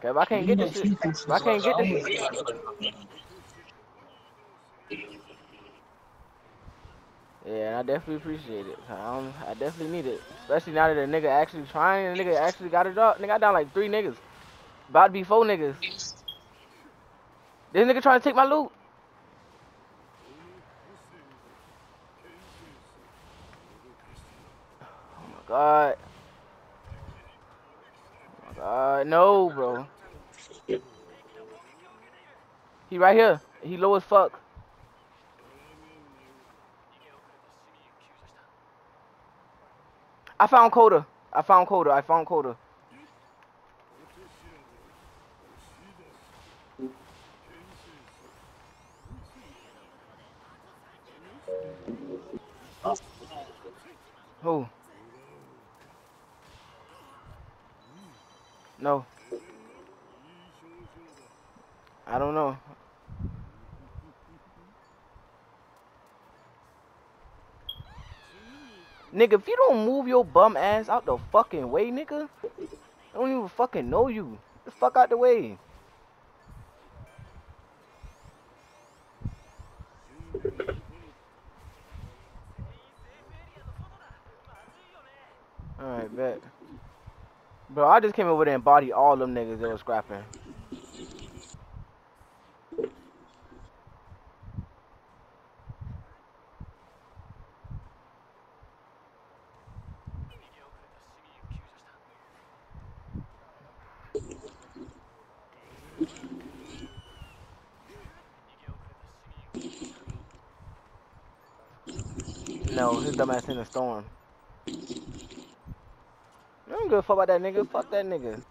Okay, if I can't get this shit, if I can't get this Yeah, I definitely appreciate it. I, I definitely need it. Especially now that a nigga actually trying, a nigga actually got it up. Nigga got down like three niggas. About to be four niggas. This nigga trying to take my loot. Oh my god. God. No, bro. He right here. He low as fuck. I found Coda. I found Coda. I found Coda. Who? No. I don't know. Nigga, if you don't move your bum ass out the fucking way, nigga, I don't even fucking know you. Get the fuck out the way. Alright, bet. Bro, I just came over there and body all them niggas that was scrapping. No, his dumb ass in the storm. I don't give a fuck about that nigga. Fuck that nigga.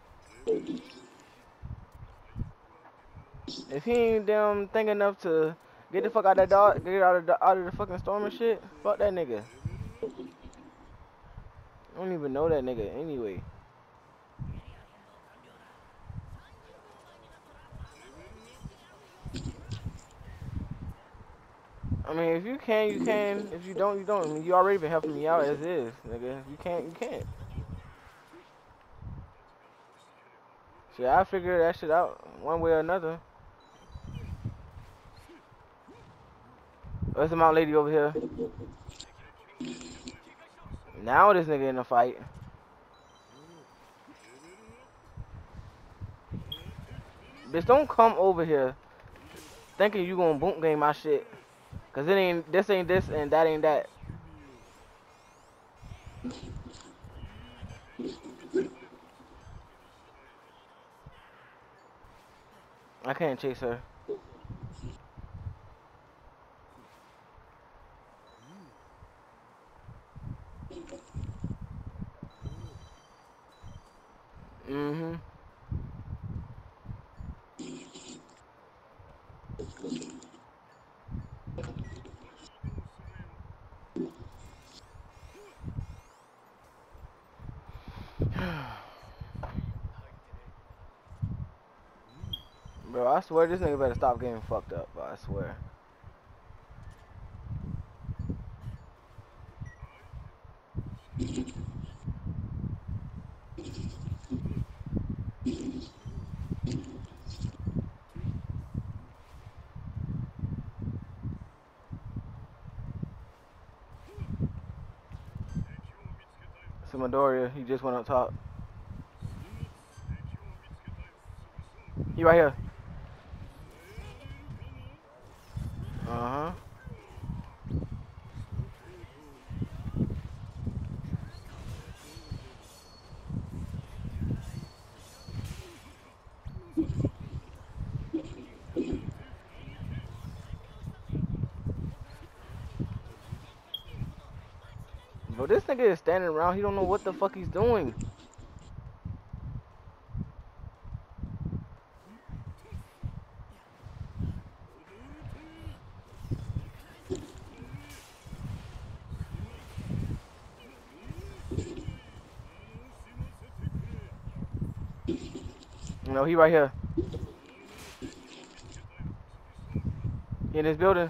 If he ain't damn thing enough to get the fuck out of that dog, get out of the out of the fucking storm and shit, fuck that nigga. I don't even know that nigga anyway. I mean, if you can, you can. If you don't, you don't. I mean, you already been helping me out as is, nigga. If you can't, you can't. See, I figure that shit out one way or another. Where's the mount lady over here? Now this nigga in a fight. Bitch, don't come over here thinking you gonna boom game my shit. Cause it ain't this ain't this and that ain't that. I can't chase her. Bro, I swear this nigga better stop getting fucked up, bro. I swear. Midoriya, he just went up top. He right here. Bro, this nigga is standing around. He don't know what the fuck he's doing. No, he right here. He in this building.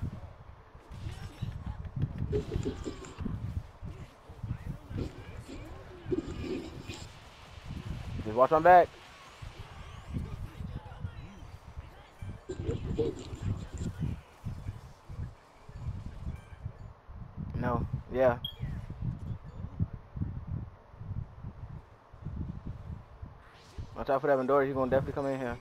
Just watch on back. No. Yeah. Watch out for that Vendor. He's going to definitely come in here.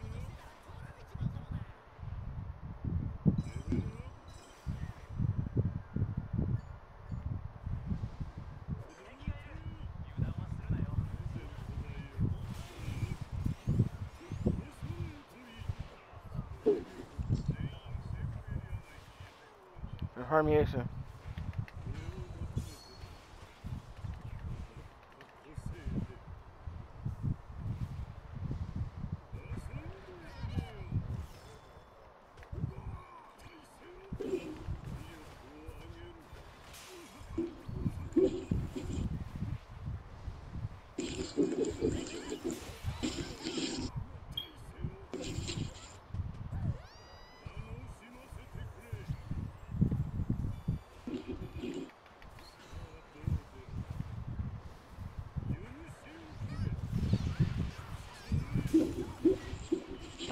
farm.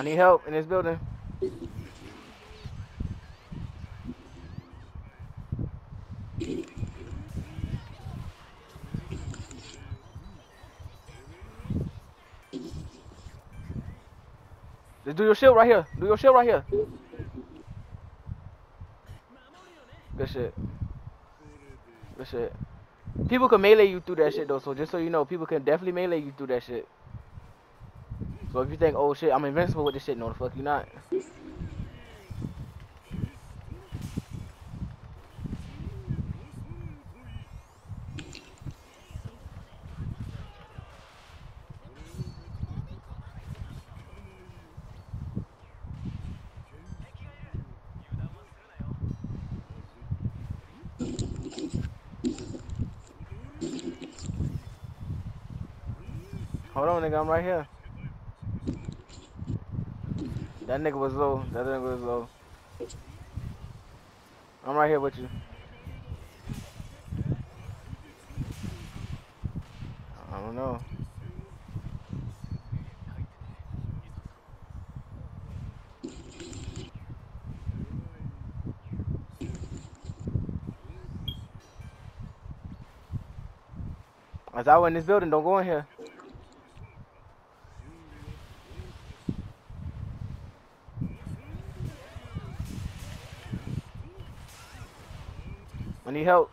I need help in this building. Just do your shield right here. Do your shield right here. Good shit. Good shit. People can melee you through that shit though, so just so you know, people can definitely melee you through that shit. So if you think, oh shit, I'm invincible with this shit, no the fuck you not. Hold on, nigga, I'm right here. That nigga was low. That nigga was low. I'm right here with you. I don't know. As I went in this building, don't go in here. I need help.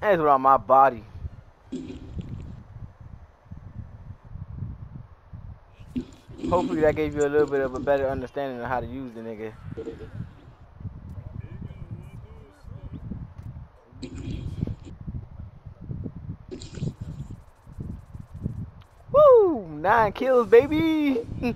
That's on my body. Hopefully that gave you a little bit of a better understanding of how to use the nigga. Woo! Nine kills, baby!